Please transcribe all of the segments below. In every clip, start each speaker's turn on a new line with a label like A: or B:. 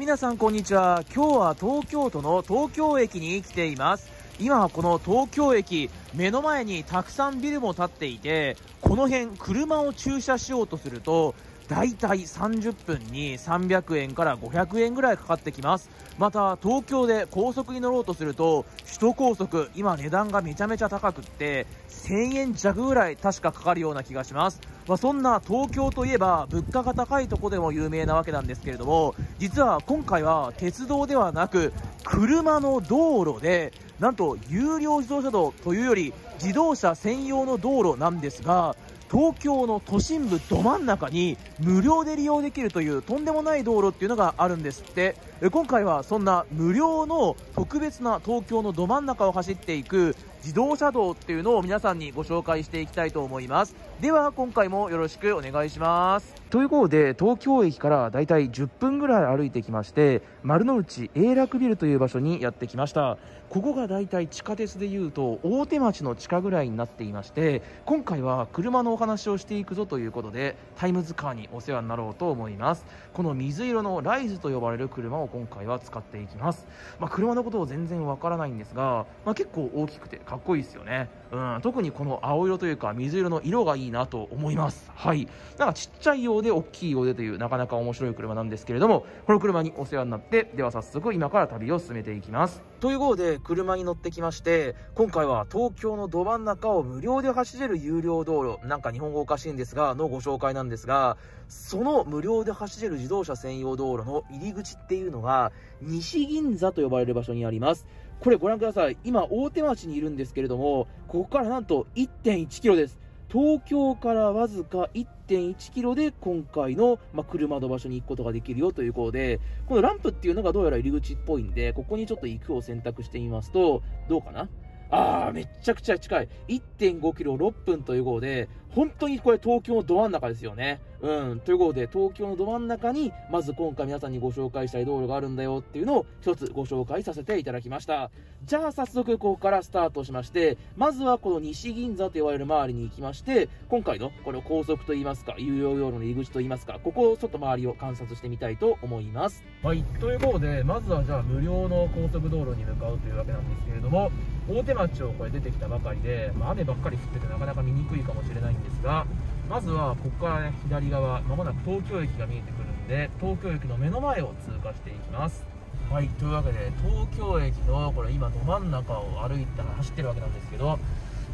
A: 皆さんこんにちは。今日は東京都の東京駅に来ています。今はこの東京駅目の前にたくさんビルも建っていてこの辺車を駐車しようとするとだいたい30分に300円から500円ぐらいかかってきます。また東京で高速に乗ろうとすると首都高速今値段がめちゃめちゃ高くって1000円弱ぐらい確かかかるような気がします。まあ、そんな東京といえば物価が高いとこでも有名なわけなんですけれども実は今回は鉄道ではなく車の道路でなんと有料自動車道というより自動車専用の道路なんですが東京の都心部ど真ん中に無料で利用できるというとんでもない道路っていうのがあるんですって。今回はそんな無料の特別な東京のど真ん中を走っていく自動車道っていうのを皆さんにご紹介していきたいと思います。では今回もよろしくお願いします。ということで東京駅からだいたい10分ぐらい歩いてきまして丸の内永楽ビルという場所にやってきました。ここがだいたい地下鉄でいうと大手町の地下ぐらいになっていまして今回は車のお話をしていくぞということでタイムズカーにお世話になろうと思います。この水色のライズと呼ばれる車を今回は使っていきます、まあ、車のことを全然わからないんですが、まあ、結構大きくてかかっこいいですよね。うん特にこの青色というか水色の色がいいなと思います。はい。なんかちっちゃいようで大きいようでというなかなか面白い車なんですけれどもこの車にお世話になってでは早速今から旅を進めていきます。ということで車に乗ってきまして今回は東京のど真ん中を無料で走れる有料道路なんか日本語おかしいんですがのご紹介なんですがその無料で走れる自動車専用道路の入り口っていうのが西銀座と呼ばれる場所にあります。これご覧ください今大手町にいるんですけれどもここからなんと1.1キロです東京からわずか1.1キロで今回の、ま、車の場所に行くことができるよということで、このランプっていうのがどうやら入り口っぽいんで、ここにちょっと行くを選択してみますと、どうかな？あー、めちゃくちゃ近い。1.5キロ6分という号で、本当にこれ東京のど真ん中ですよね。うん。ということで、東京のど真ん中に、まず今回皆さんにご紹介したい道路があるんだよっていうのを一つご紹介させていただきました。じゃあ早速ここからスタートしまして、まずはこの西銀座と呼ばれる周りに行きまして、今回のこの高速といいますか、有料用の入り口といいますか、ここをちょっと周りを観察してみたいと思います。はい。ということで、まずはじゃあ無料の高速道路に向かうというわけなんですけれども、大手町をこれ出てきたばかりで、まあ、雨ばっかり降っててなかなか見にくいかもしれないんですが、まずはここからね、左側、まもなく東京駅が見えてくるんで、東京駅の目の前を通過していきます。はい、というわけで、東京駅のこれ今ど真ん中を歩いたら走ってるわけなんですけど、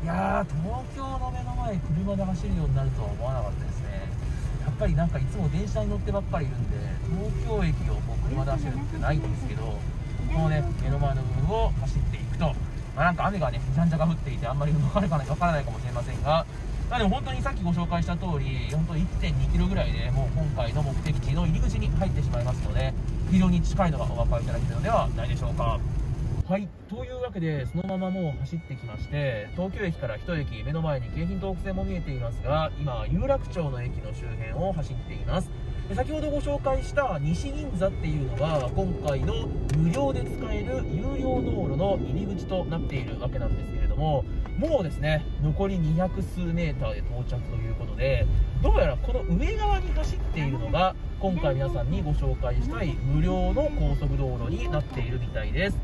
A: いやー、東京の目の前車で走るようになるとは思わなかったですね。やっぱりなんかいつも電車に乗ってばっかりいるんで、東京駅をこう車で走るってないんですけど、このね、目の前の部分を走っていくと、まあ、なんか雨がね、じゃんじゃが降っていて、あんまり分からない分からないかもしれませんが、まあ、でも本当にさっきご紹介した通り、本当1.2キロぐらいでもう今回の目的地の入り口に入ってしまいますので、非常に近いのがお分かりいただけるのではないでしょうか。はい、というわけで、そのままもう走ってきまして、東京駅から1駅、目の前に京浜東北線も見えていますが、今、有楽町の駅の周辺を走っています。先ほどご紹介した西銀座っていうのが今回の無料で使える有料道路の入り口となっているわけなんですけれどももうですね残り200数メーターで到着ということでどうやらこの上側に走っているのが今回皆さんにご紹介したい無料の高速道路になっているみたいです。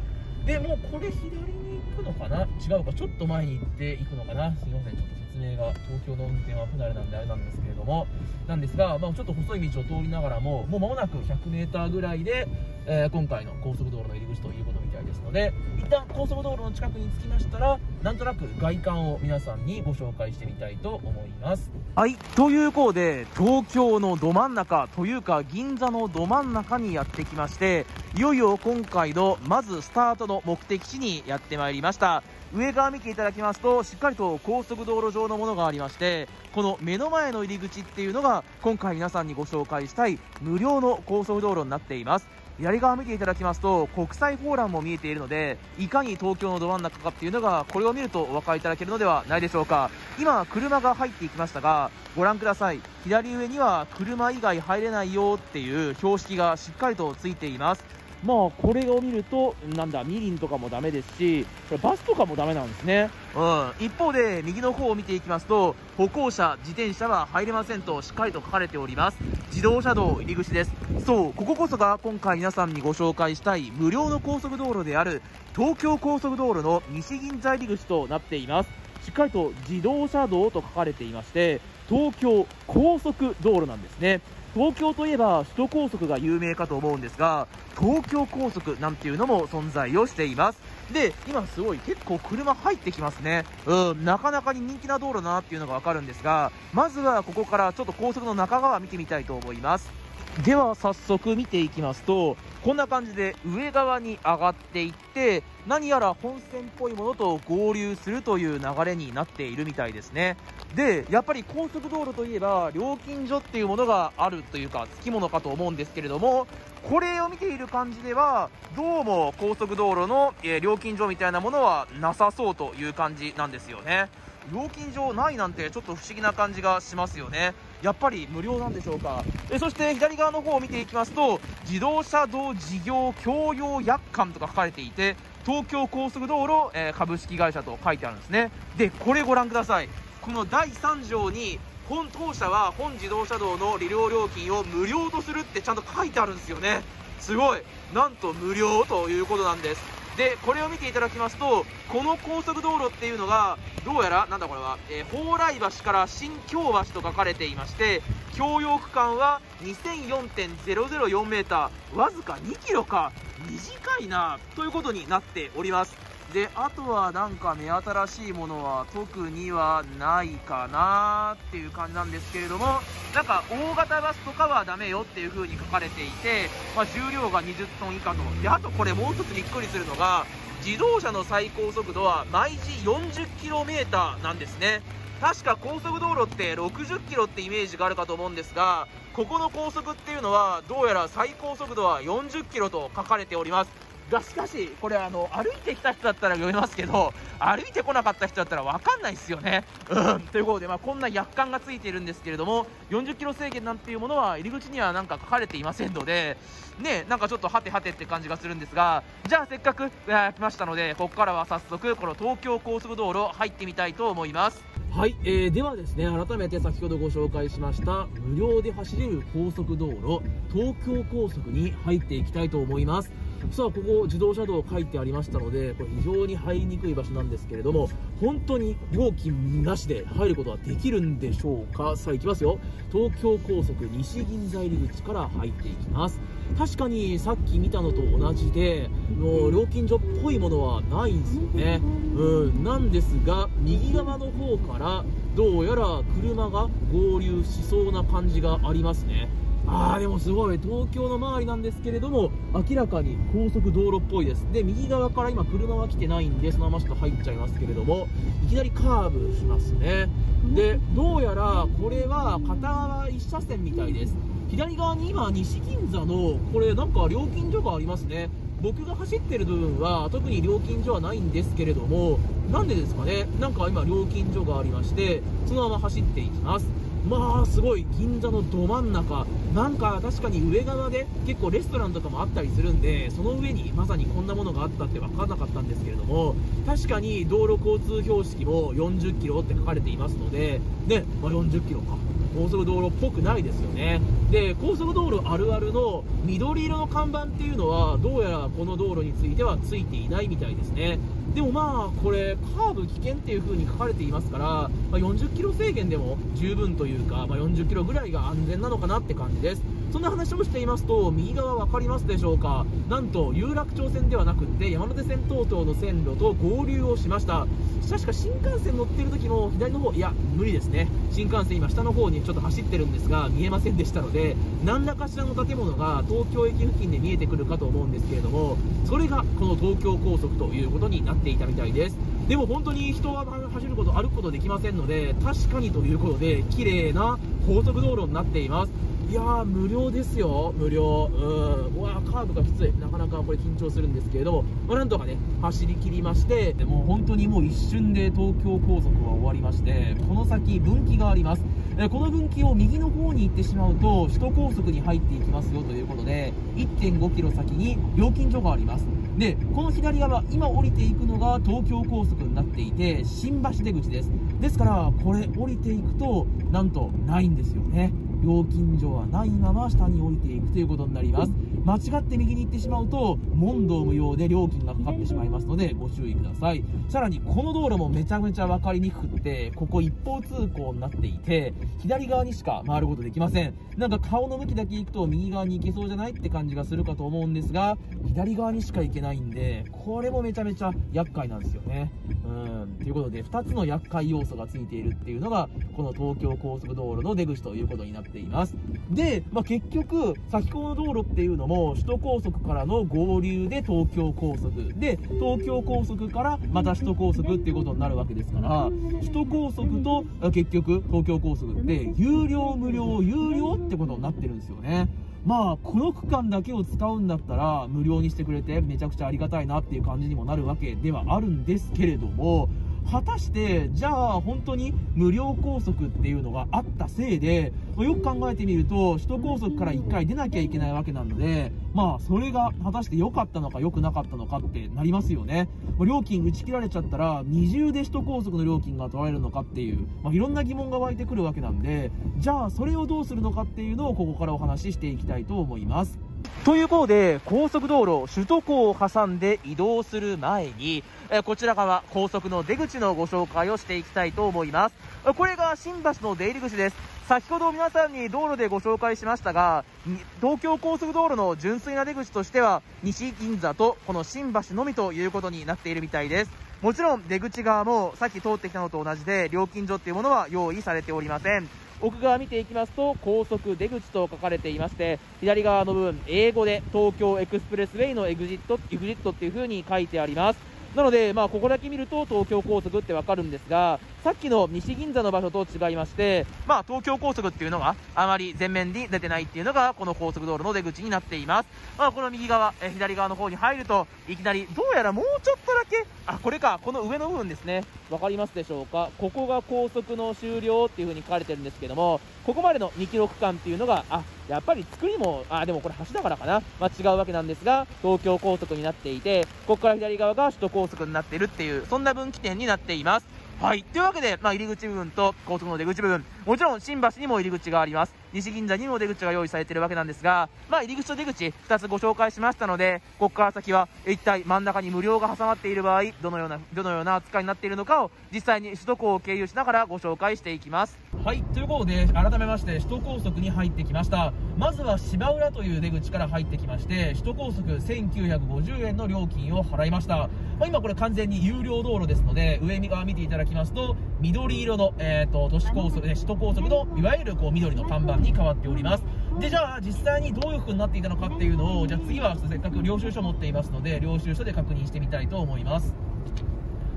A: でもうこれ左に行くのかな？違うかちょっと前に行って行くのかな？すいませんちょっと説明が東京の運転は不慣れなんであれなんですけれども。なんですが、まあ、ちょっと細い道を通りながらももう間もなく 100m ぐらいで、えー、今回の高速道路の入り口ということたいですので一旦高速道路の近くに着きましたらなんとなく外観を皆さんにご紹介してみたいと思います。はい。ということで東京のど真ん中というか銀座のど真ん中にやってきましていよいよ今回のまずスタートの目的地にやってまいりました。上側見ていただきますとしっかりと高速道路上のものがありましてこの目の前の入り口っていうのが今回皆さんにご紹介したい無料の高速道路になっています。左側見ていただきますと国際フォーラムも見えているのでいかに東京のど真ん中かっていうのがこれを見るとお分かりいただけるのではないでしょうか。今車が入っていきましたがご覧ください。左上には車以外入れないよっていう標識がしっかりとついています。まあこれを見るとなんだみりんとかもダメですしこれバスとかもダメなんですね、うん、一方で右の方を見ていきますと歩行者自転車は入れませんとしっかりと書かれております。自動車道入り口です。そうこここそが今回皆さんにご紹介したい無料の高速道路である東京高速道路の西銀座入り口となっています。しっかりと自動車道と書かれていまして東京高速道路なんですね。東京といえば首都高速が有名かと思うんですが東京高速なんていうのも存在をしています。で今すごい結構車入ってきますね。うんなかなかに人気な道路だなっていうのがわかるんですがまずはここからちょっと高速の中側見てみたいと思います。では早速見ていきますとこんな感じで上側に上がっていって何やら本線っぽいものと合流するという流れになっているみたいですね。でやっぱり高速道路といえば料金所っていうものがあるというかつきものかと思うんですけれどもこれを見ている感じではどうも高速道路の、料金所みたいなものはなさそうという感じなんですよね。料金所ないなんてちょっと不思議な感じがしますよね。やっぱり無料なんでしょうか。えそして左側の方を見ていきますと自動車道事業共用約款とか書かれていて東京高速道路、え、株式会社と書いてあるんですね。でこれご覧ください。この第3条に本当社は本自動車道の利用料金を無料とするってちゃんと書いてあるんですよね。すごい。なんと無料ということなんです。でこれを見ていただきますとこの高速道路っていうのがどうやらなんだこれは、えー、蓬莱橋から新京橋と書かれていまして共用区間は 2004.004m わずか 2km か短いなということになっております。であとはなんか目新しいものは特にはないかなっていう感じなんですけれどもなんか大型バスとかはダメよっていう風に書かれていて、まあ、重量が20トン以下と。であとこれもう一つびっくりするのが自動車の最高速度は毎時 40km なんですね。確か高速道路って60キロってイメージがあるかと思うんですがここの高速っていうのはどうやら最高速度は40キロと書かれております。がしかし、これあの歩いてきた人だったら読めますけど歩いてこなかった人だったら分かんないですよね。うん、ということで、まあ、こんな約款がついているんですけれども40キロ制限なんていうものは入り口にはなんか書かれていませんので、ね、なんかちょっとはてはてって感じがするんですがじゃあせっかく、え、来ましたのでここからは早速この東京高速道路入ってみたいと思います。はい、えー、ではですね改めて先ほどご紹介しました無料で走れる高速道路東京高速に入っていきたいと思いますさあここ自動車道書いてありましたのでこれ非常に入りにくい場所なんですけれども本当に料金なしで入ることはできるんでしょうか？さあ行きますよ。東京高速西銀座入り口から入っていきます。確かにさっき見たのと同じでの料金所っぽいものはないんですよね。うん。なんですが右側の方からどうやら車が合流しそうな感じがありますね。あーでもすごい。東京の周りなんですけれども明らかに高速道路っぽいです。で右側から今車は来てないんでそのままちょっと入っちゃいますけれどもいきなりカーブしますね。でどうやらこれは片側1車線みたいです。左側に今西銀座のこれなんか料金所がありますね。僕が走ってる部分は特に料金所はないんですけれどもなんでですかね。なんか今料金所がありましてそのまま走っていきます。まあすごい銀座のど真ん中。なんか確かに上側で結構レストランとかもあったりするんでその上にまさにこんなものがあったって分からなかったんですけれども確かに道路交通標識も40キロって書かれていますのでね、まあ、40キロか。高速道路っぽくないですよね。で高速道路あるあるの緑色の看板っていうのはどうやらこの道路についてはついていないみたいですね。でもまあこれカーブ危険っていう風に書かれていますから、まあ、40キロ制限でも十分といういうか、まあ、40キロぐらいが安全なのかなって感じです。そんな話をしていますと右側分かりますでしょうか？なんと有楽町線ではなくって山手線等々の線路と合流をしました。確か新幹線乗ってる時も左の方いや無理ですね。新幹線今下の方にちょっと走ってるんですが見えませんでしたので何らかしらの建物が東京駅付近で見えてくるかと思うんですけれどもそれがこの東京高速ということになっていたみたいです。でも本当に人は走ること歩くことできませんので確かにということで綺麗な高速道路になっていますいやー、無料ですよ、無料。うん。うわカーブがきつい。なかなかこれ緊張するんですけれど、まあ、なんとかね、走り切りまして、でも本当にもう一瞬で東京高速は終わりまして、この先分岐があります。えこの分岐を右の方に行ってしまうと首都高速に入っていきますよということで1.5キロ先に料金所がありますでこの左側今降りていくのが東京高速になっていて新橋出口です。ですからこれ降りていくとなんとないんですよね。料金所はないまま下に降りていくということになります。間違って右に行ってしまうと問答無用で料金がかかってしまいますのでご注意ください。さらにこの道路もめちゃめちゃ分かりにくくてここ一方通行になっていて左側にしか回ることできません。なんか顔の向きだけ行くと右側に行けそうじゃないって感じがするかと思うんですが左側にしか行けないんでこれもめちゃめちゃ厄介なんですよね。うん。ということで2つの厄介要素がついているっていうのがこの東京高速道路の出口ということになっています。で、まあ、結局先ほどの道路っていうのも首都高速からの合流で東京高速。で東京高速からまた首都高速っていうことになるわけですから首都高速と結局東京高速。って有料無料有料ってことになってるんですよね。まあこの区間だけを使うんだったら無料にしてくれてめちゃくちゃありがたいなっていう感じにもなるわけではあるんですけれども果たして、じゃあ本当に無料高速っていうのがあったせいで、よく考えてみると、首都高速から1回出なきゃいけないわけなので、まあ、それが果たして良かったのか良くなかったのかってなりますよね。料金打ち切られちゃったら、二重で首都高速の料金が取られるのかっていう、まあ、いろんな疑問が湧いてくるわけなんで、じゃあそれをどうするのかっていうのをここからお話ししていきたいと思います。ということで、高速道路、首都高を挟んで移動する前に、えこちら側、高速の出口のご紹介をしていきたいと思います。これが新橋の出入り口です。先ほど皆さんに道路でご紹介しましたが、東京高速道路の純粋な出口としては、西銀座とこの新橋のみということになっているみたいです。もちろん出口側もさっき通ってきたのと同じで、料金所っていうものは用意されておりません。奥側見ていきますと高速出口と書かれていまして左側の部分英語で東京エクスプレスウェイのエグジットエグジットっていう風に書いてあります。なので、まあ、ここだけ見ると東京高速ってわかるんですが、さっきの西銀座の場所と違いまして、まあ、東京高速っていうのがあまり前面に出てないっていうのが、この高速道路の出口になっています。まあ、この右側、え左側の方に入ると、いきなり、どうやらもうちょっとだけ、あ、これか、この上の部分ですね。わかりますでしょうか？ここが高速の終了っていう風に書かれてるんですけども、ここまでの2キロ区間っていうのが、あ、やっぱり作りも、あ、でもこれ橋だからかな。まあ、違うわけなんですが、東京高速になっていて、ここから左側が首都高速になっているっていう、そんな分岐点になっています。はい。というわけで、まあ、入り口部分と高速の出口部分、もちろん新橋にも入り口があります。西銀座にも出口が用意されているわけなんですが、まあ、入り口と出口、2つご紹介しましたので、ここから先は、一体真ん中に無料が挟まっている場合、どのような、どのような扱いになっているのかを、実際に首都高を経由しながらご紹介していきます。はい。ということで、改めまして、首都高速に入ってきました。まずは芝浦という出口から入ってきまして、首都高速1950円の料金を払いました。まあ、今これ完全に有料道路ですので、上側見ていただきますと、緑色の、えーと、都市高速で首都高速のいわゆるこう緑の看板に変わっておりますでじゃあ実際にどういう風になっていたのかっていうのをじゃあ次はせっかく領収書持っていますので領収書で確認してみたいと思います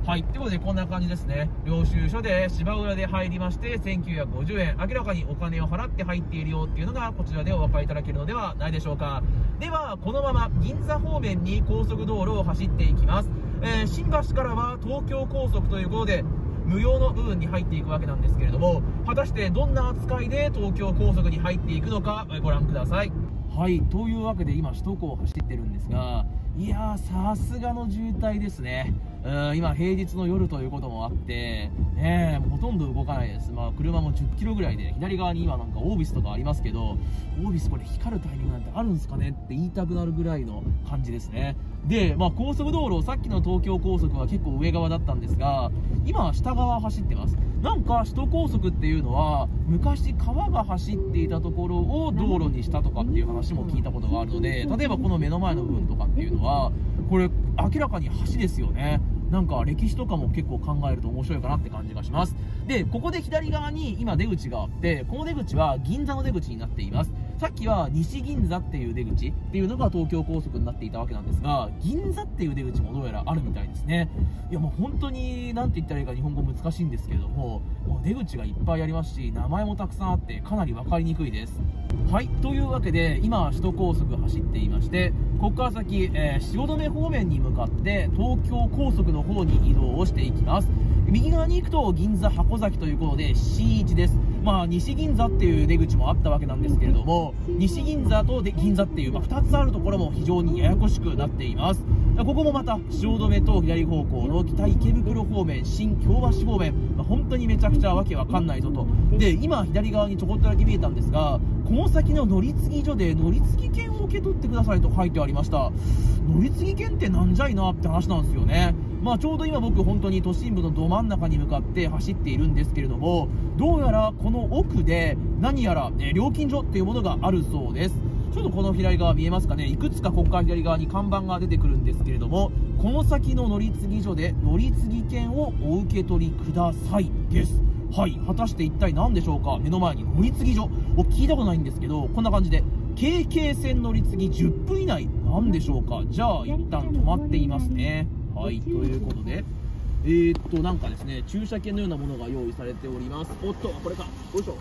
A: はい。ということで、こんな感じですね。領収書で芝浦で入りまして、1950円。明らかにお金を払って入っているよっていうのが、こちらでお分かりいただけるのではないでしょうか。では、このまま銀座方面に高速道路を走っていきます。えー、新橋からは東京高速ということで、無用の部分に入っていくわけなんですけれども、果たしてどんな扱いで東京高速に入っていくのか、ご覧ください。はい、というわけで今、首都高を走ってるんですが、いやー、さすがの渋滞ですね。うん今、平日の夜ということもあって、ね、ほとんど動かないです。まあ、車も10キロぐらいで、左側に今なんかオービスとかありますけど、オービスこれ光るタイミングなんてあるんですかねって言いたくなるぐらいの感じですね。で、まあ、高速道路、さっきの東京高速は結構上側だったんですが、今は下側走ってます。なんか首都高速っていうのは、昔川が走っていたところを道路にしたとかっていう話も聞いたことがあるので、例えばこの目の前の部分とかっていうのは、これ明らかに橋ですよね。なんか歴史とかも結構考えると面白いかなって感じがします。で、ここで左側に今出口があって、この出口は銀座の出口になっています。さっきは西銀座っていう出口っていうのが東京高速になっていたわけなんですが、銀座っていう出口もどうやらあるみたいですね。いやもう本当に、なんて言ったらいいか日本語難しいんですけれども、もう出口がいっぱいありますし、名前もたくさんあってかなり分かりにくいです。はい、というわけで、今、首都高速走っていまして、ここから先、えー、汐留方面に向かって東京高速の方に移動をしていきます。右側に行くと銀座箱崎ということで C1 です。まあ、西銀座っていう出口もあったわけなんですけれども、西銀座と銀座っていう、まあ、2つあるところも非常にややこしくなっています。ここもまた、汐留と左方向の北池袋方面、新京橋方面、まあ、本当にめちゃくちゃわけわかんないぞと。で、今、左側にちょこっとだけ見えたんですが、この先の乗り継ぎ所で乗り継ぎ券を受け取ってくださいと書いてありました。乗り継ぎ券ってなんじゃいなって話なんですよね。まあ、ちょうど今僕本当に都心部のど真ん中に向かって走っているんですけれども、どうやらこの奥で何やら、ね、料金所っていうものがあるそうです。ちょっとこの左側見えますかね、いくつかここから左側に看板が出てくるんですけれども、この先の乗り継ぎ所で乗り継ぎ券をお受け取りくださいです。はい、果たして一体何でしょうか、目の前に乗り継ぎ所を聞いたことないんですけど、こんな感じで、KK 線乗り継ぎ10分以内、なんでしょうか、じゃあ一旦止まっていますね。はい、ということで、えー、っと、なんかですね、駐車券のようなものが用意されております。おっと、これか、よいしょ。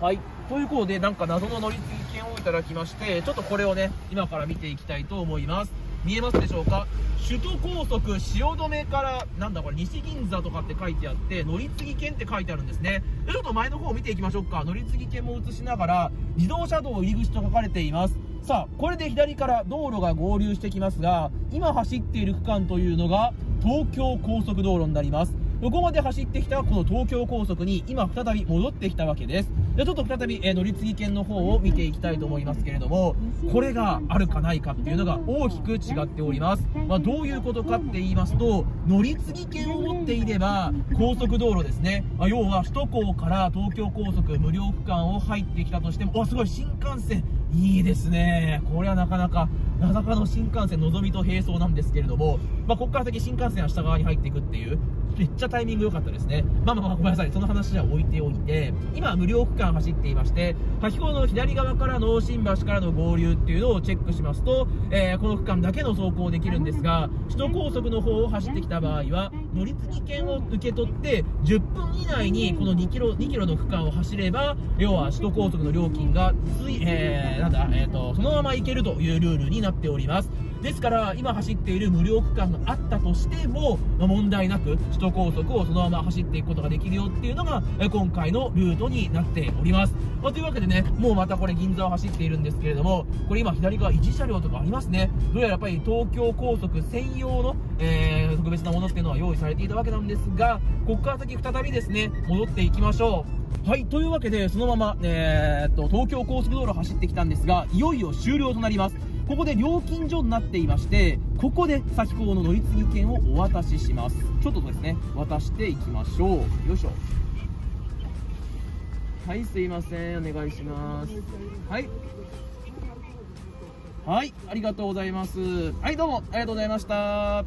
A: はい。ということで、なんか謎の乗り継ぎ券をいただきまして、ちょっとこれをね、今から見ていきたいと思います。見えますでしょうか？首都高速汐留から、なんだこれ、西銀座とかって書いてあって、乗り継ぎ券って書いてあるんですね。で、ちょっと前の方を見ていきましょうか。乗り継ぎ券も映しながら、自動車道入り口と書かれています。さあ、これで左から道路が合流してきますが、今走っている区間というのが、東京高速道路になります。ここまで走ってきたこの東京高速に今再び戻ってきたわけです。でちょっと再び、え、乗り継ぎ券の方を見ていきたいと思いますけれども、これがあるかないかっていうのが大きく違っております。まあ、どういうことかって言いますと、乗り継ぎ券を持っていれば、高速道路ですね、まあ、要は首都高から東京高速無料区間を入ってきたとしても、おすごい、新幹線、いいですね。これはなかなか、なかの新幹線のぞみと並走なんですけれども、まあ、ここから先新幹線は下側に入っていくっていう、めっちゃタイミング良かったですね。まあまあまあごめんなさい。その話は置いておいて、今無料区間走っていまして、先ほどの左側からの新橋からの合流っていうのをチェックしますと、えー、この区間だけの走行できるんですが、首都高速の方を走ってきた場合は、乗り継ぎ券を受け取って、10分以内にこの2キロ、2キロの区間を走れば、要は首都高速の料金がつい、えー、なんだ、え、ー、と、そのまま行けるというルールになりますなっております。ですから、今走っている無料区間があったとしても、ま、問題なく首都高速をそのまま走っていくことができるよっていうのが、今回のルートになっております。まあ、というわけでね、もうまたこれ銀座を走っているんですけれども、これ今左側維持車両とかありますね。どうやらやっぱり東京高速専用の、えー、特別なものっていうのは用意されていたわけなんですが、ここから先再びですね、戻っていきましょう。はい、というわけで、そのまま、えー、っと、東京高速道路走ってきたんですが、いよいよ終了となります。ここで料金所になっていましてここで先ほどの乗り継ぎ券をお渡しします。ちょっとですね渡していきましょう。よいしょ。はいすいません。お願いします。はい。はいありがとうございます。はいどうもありがとうございました。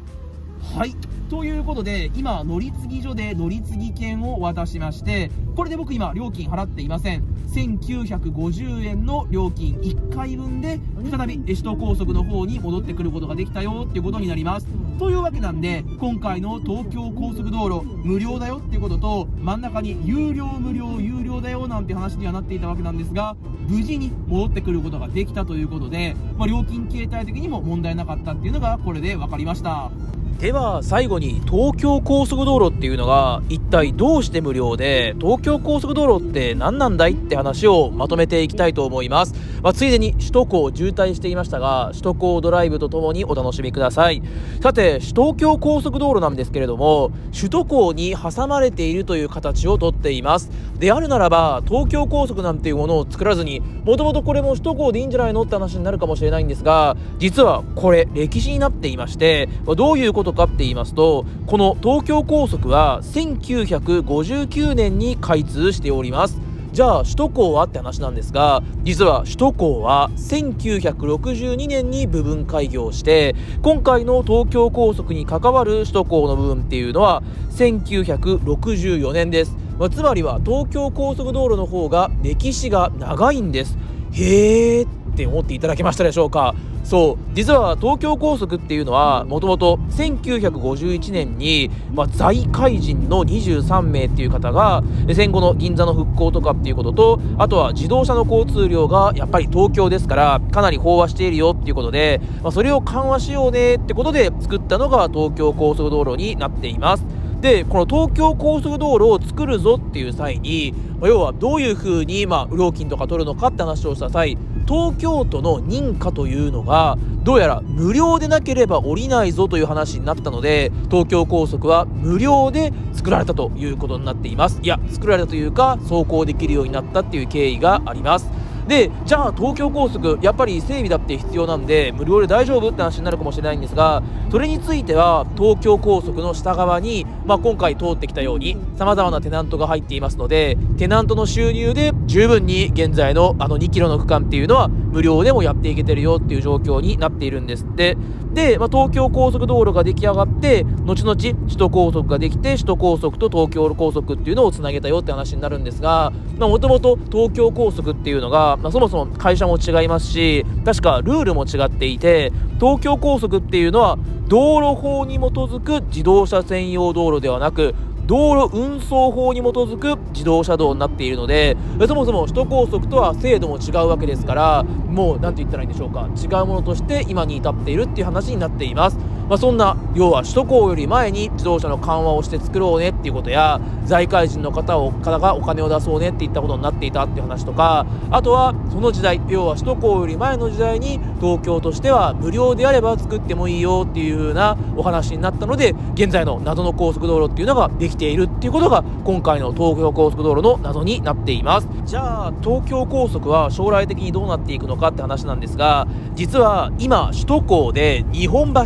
A: はいということで、今、乗り継ぎ所で乗り継ぎ券を渡しまして、これで僕今、料金払っていません。1950円の料金1回分で、再び首都高速の方に戻ってくることができたよっていうことになります。というわけなんで、今回の東京高速道路、無料だよっていうことと、真ん中に有料無料有料だよなんて話にはなっていたわけなんですが、無事に戻ってくることができたということで、まあ、料金形態的にも問題なかったっていうのがこれで分かりました。では最後に東京高速道路っていうのが一体どうして無料で東京高速道路って何なんだいって話をまとめていきたいと思います、まあ、ついでに首都高渋滞していましたが首都高ドライブとともにお楽しみください。さて首都京高速道路なんですけれども首都高に挟まれているという形をとっています。であるならば東京高速なんていうものを作らずにもともとこれも首都高でいいんじゃないのって話になるかもしれないんですが実はこれ歴史になっていましてどういうこととかって言いますとこの東京高速は1959年に開通しております。じゃあ首都高はって話なんですが実は首都高は1962年に部分開業して今回の東京高速に関わる首都高の部分っていうのは1964年です、まあ、つまりは東京高速道路の方が歴史が長いんです。へーって思っていただけましたでしょうか。そう実は東京高速っていうのはもともと1951年に、まあ、財界人の23名っていう方が戦後の銀座の復興とかっていうこととあとは自動車の交通量がやっぱり東京ですからかなり飽和しているよっていうことで、まあ、それを緩和しようねってことで作ったのが東京高速道路になっています。でこの東京高速道路を作るぞっていう際に要はどういうふうに、まあ、料金とか取るのかって話をした際東京都の認可というのがどうやら無料でなければ降りないぞという話になったので東京高速は無料で作られたということになっています。いや作られたというか走行できるようになったっていう経緯があります。でじゃあ東京高速やっぱり整備だって必要なんで無料で大丈夫って話になるかもしれないんですがそれについては東京高速の下側に、まあ、今回通ってきたようにさまざまなテナントが入っていますのでテナントの収入で十分に現在のあの2キロの区間っていうのは無料でもやっていけてるよっていう状況になっているんですって。で、まあ、東京高速道路が出来上がって後々首都高速ができて首都高速と東京高速っていうのをつなげたよって話になるんですがもともと東京高速っていうのがまあ、そもそも会社も違いますし確かルールも違っていて東京高速っていうのは道路法に基づく自動車専用道路ではなく道路運送法に基づく自動車道になっているのでそもそも首都高速とは制度も違うわけですからもう何て言ったらいいんでしょうか違うものとして今に至っているっていう話になっています。まあ、そんな要は首都高より前に自動車の緩和をして作ろうねっていうことや財界人の方を方がお金を出そうねっていったことになっていたっていう話とかあとはその時代要は首都高より前の時代に東京としては無料であれば作ってもいいよっていう風なお話になったので現在の謎の高速道路っていうのができているっていうことが今回の東京高速道路の謎になっています。じゃあ東京高速は将来的にどうなっていくのかって話なんですが実は今首都高で日本橋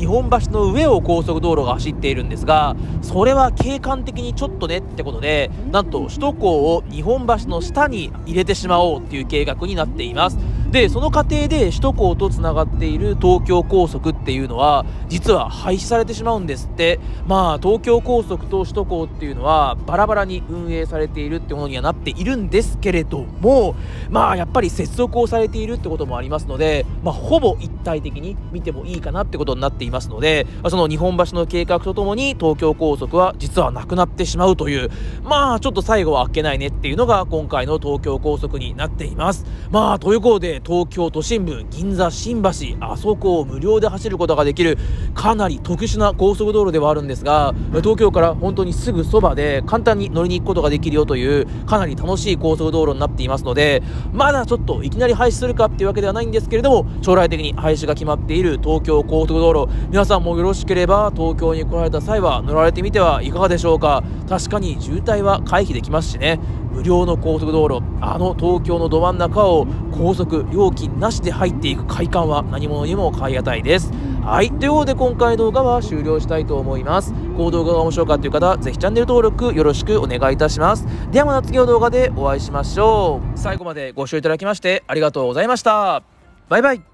A: 日本橋の上を高速道路が走っているんですがそれは景観的にちょっとねってことでなんと首都高を日本橋の下に入れてしまおうっていう計画になっています。でその過程で首都高とつながっている東京高速っていうのは実は廃止されてしまうんですって。まあ東京高速と首都高っていうのはバラバラに運営されているってものにはなっているんですけれどもまあやっぱり接続をされているってこともありますので、まあ、ほぼ一体的に見てもいいかなってことになっていますのでその日本橋の計画とともに東京高速は実はなくなってしまうというまあちょっと最後はあっけないねっていうのが今回の東京高速になっています。まあということで東京都心部銀座新橋あそこを無料で走ることができるかなり特殊な高速道路ではあるんですが東京から本当にすぐそばで簡単に乗りに行くことができるよというかなり楽しい高速道路になっていますのでまだちょっといきなり廃止するかっていうわけではないんですけれども将来的に廃止が決まっている東京高速道路皆さんもよろしければ東京に来られた際は乗られてみてはいかがでしょうか。確かに渋滞は回避できますしね。無料の高速道路あの東京のど真ん中を高速料金なしで入っていく快感は何者にも買い難いです。はい。ということで今回動画は終了したいと思います。この動画が面白かったという方ぜひチャンネル登録よろしくお願いいたします。ではまた次の動画でお会いしましょう。最後までご視聴いただきましてありがとうございました。バイバイ。